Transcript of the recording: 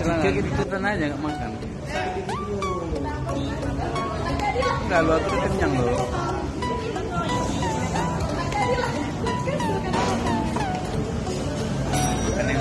Silahkan gitu, Kita aja nggak makan. Enggak lu aku kenyang lo. Bukan ya.